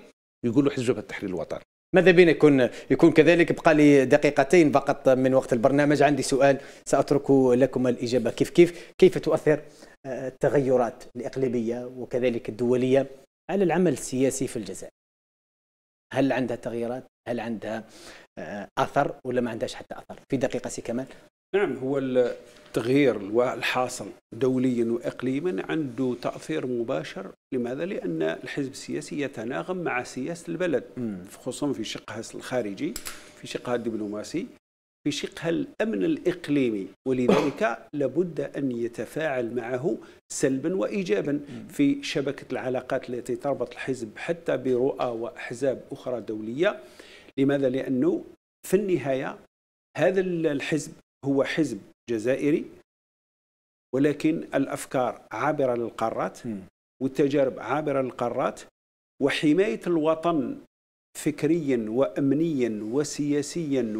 يقولوا حزب التحرير الوطني. ماذا بينا يكون يكون كذلك؟ بقى لي دقيقتين فقط من وقت البرنامج. عندي سؤال سأترك لكم الإجابة. كيف كيف كيف تؤثر آه، التغيرات الإقليمية وكذلك الدولية على العمل السياسي في الجزائر؟ هل عندها تغييرات؟ هل عندها آه، آثر؟ ولا ما عندهاش حتى آثر؟ في دقيقة سي كمال. نعم هو التغيير الحاصل دوليا واقليما عنده تأثير مباشر. لماذا؟ لأن الحزب السياسي يتناغم مع سياسة البلد خصوصا في شقها الخارجي في شقها الدبلوماسي في شقها الأمن الإقليمي. ولذلك لابد أن يتفاعل معه سلبا وايجابا في شبكة العلاقات التي تربط الحزب حتى برؤى وأحزاب أخرى دولية. لماذا؟ لأنه في النهاية هذا الحزب هو حزب جزائري ولكن الأفكار عابرة للقارات والتجارب عابرة للقارات وحماية الوطن فكريا وامنيا وسياسيا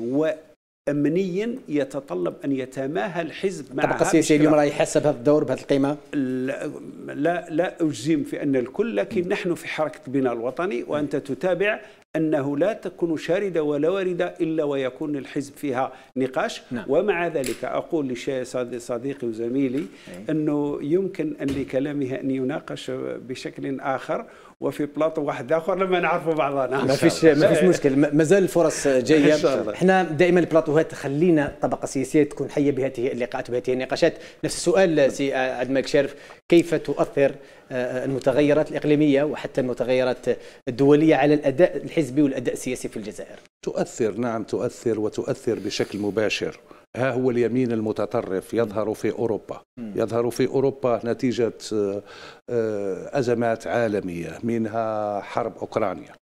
امنيا يتطلب أن يتماهى الحزب مع الطبقه السياسيه اليوم راهي حاسة بهذا الدور بهذه القيمة؟ لا, لا لا أجزم في أن الكل لكن نحن في حركة البناء الوطني وأنت تتابع أنه لا تكون شارده ولا واردة إلا ويكون الحزب فيها نقاش. نعم. ومع ذلك أقول لشيء صديقي وزميلي أنه يمكن أن لكلامه أن يناقش بشكل آخر. وفي بلاطو واحد آخر لما نعرفوا بعضنا. ما فيش ما فيش مشكل. مازال الفرص جاية إحنا دائما البلاطوهات خلينا الطبقه السياسيه تكون حية بهذه اللقاءات وبهذه النقاشات. نفس السؤال سي عبد الملك شرف كيف تؤثر آه، المتغيرات الإقليمية وحتى المتغيرات الدولية على الأداء الحزبي والأداء السياسي في الجزائر؟ تؤثر نعم تؤثر وتؤثر بشكل مباشر. ها هو اليمين المتطرف يظهر في أوروبا. يظهر في أوروبا نتيجة آه، آه، أزمات عالمية منها حرب أوكرانيا.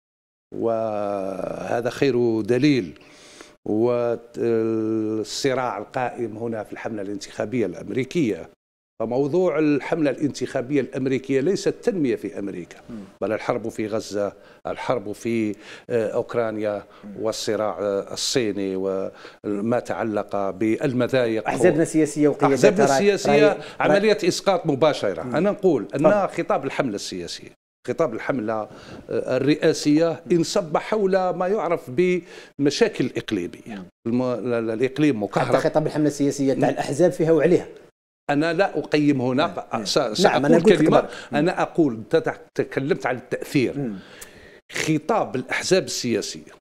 وهذا خير دليل. والصراع القائم هنا في الحملة الانتخابية الأمريكية فموضوع الحملة الانتخابية الأمريكية ليست تنمية في أمريكا بل الحرب في غزة الحرب في آه، أوكرانيا والصراع آه، الصيني وما تعلق بالمضايق أحزابنا السياسية وقيادات أحزابنا السياسية عملية إسقاط مباشرة. أنا نقول أن خطاب الحملة السياسية خطاب الحملة آه، الرئاسية انصب حول ما يعرف بمشاكل إقليمية. الإقليم مكهرب. خطاب الحملة السياسية تاع الأحزاب فيها وعليها. أنا لا أقيم هنا نعم. سأقول نعم. أنا كلمة. أنا أقول تكلمت عن التأثير. خطاب الأحزاب السياسية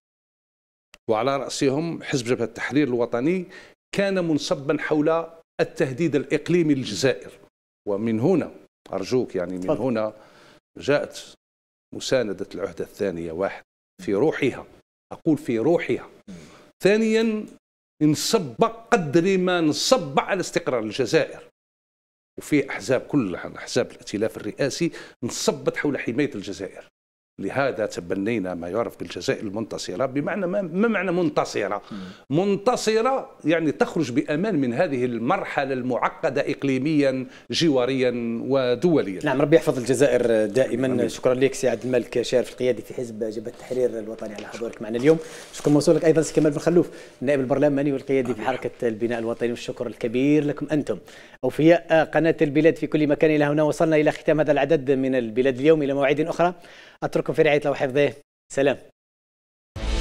وعلى رأسهم حزب جبهة التحرير الوطني كان منصبا حول التهديد الإقليمي للجزائر. ومن هنا أرجوك يعني من هنا جاءت مساندة العهدة الثانية واحد في روحها. أقول في روحها. ثانيا نصب قدر ما نصب على استقرار الجزائر. وفي أحزاب كل أحزاب الائتلاف الرئاسي نصبت حول حماية الجزائر. لهذا تبنينا ما يعرف بالجزائر المنتصرة. بمعنى ما, ما معنى منتصرة؟ منتصرة يعني تخرج بأمان من هذه المرحلة المعقدة إقليميا جواريا ودوليا. نعم ربي يحفظ الجزائر دائما. شكرا لك سي عبد الملك شارف القيادي في حزب جبهة التحرير الوطني على حضورك معنا اليوم. شكرا موصول لك أيضا سي كمال بن خلوف النائب البرلماني والقيادي في حركة البناء الوطني والشكر الكبير لكم أنتم. أوفياء قناة البلاد في كل مكان إلى هنا وصلنا إلى ختام هذا العدد من البلاد اليوم. إلى مواعيد أخرى. أترككم في رعاية الله وحفظه. سلام.